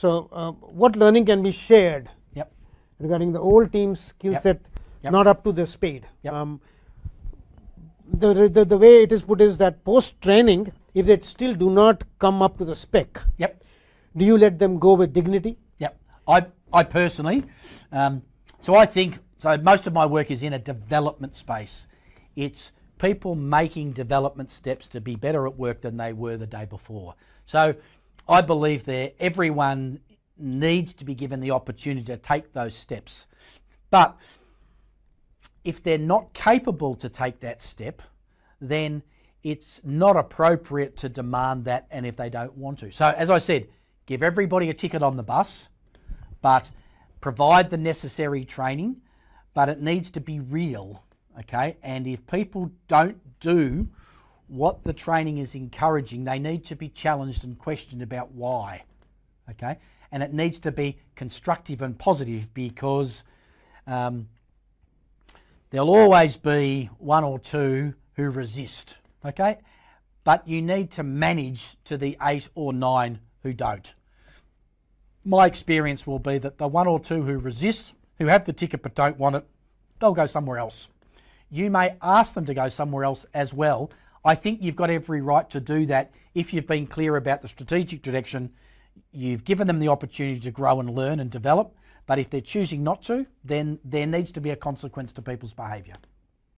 So, uh, what learning can be shared Yep. regarding the old team's skill Yep. set Yep. not up to the speed? Yep. Um, the, the the way it is put is that post training, if they still do not come up to the spec, Yep. do you let them go with dignity? Yep. I, I personally, um, so I think, so most of my work is in a development space. It's people making development steps to be better at work than they were the day before. So I believe that everyone needs to be given the opportunity to take those steps. But if they're not capable to take that step, then it's not appropriate to demand that and if they don't want to. So, as I said, give everybody a ticket on the bus, but provide the necessary training, but it needs to be real, okay? And if people don't do what the training is encouraging, they need to be challenged and questioned about why, okay? And it needs to be constructive and positive because um, there'll always be one or two who resist, okay? But you need to manage to the eight or nine who don't. My experience will be that the one or two who resist, who have the ticket but don't want it, they'll go somewhere else. You may ask them to go somewhere else as well. I think you've got every right to do that if you've been clear about the strategic direction. You've given them the opportunity to grow and learn and develop. But if they're choosing not to, then there needs to be a consequence to people's behaviour.